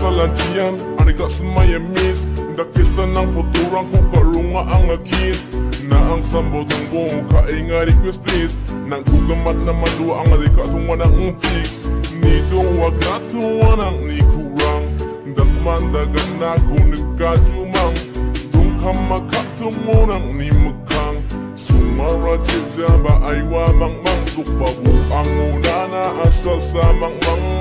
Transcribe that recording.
salantian Ani ka semayamis Dakisa ng puturang ko karunga ang agis Na ang sambodong buong kainga request please Nang kugamat na madwa ang adika tunga ang fix. Nito wag na tuwa ng ni kurang Dakman dagan na kung nagkajumang Dung ka makatungo ng ni mukang Sumara chita ba ay wamang mang Sukpabu ang una na asa sa mang mang.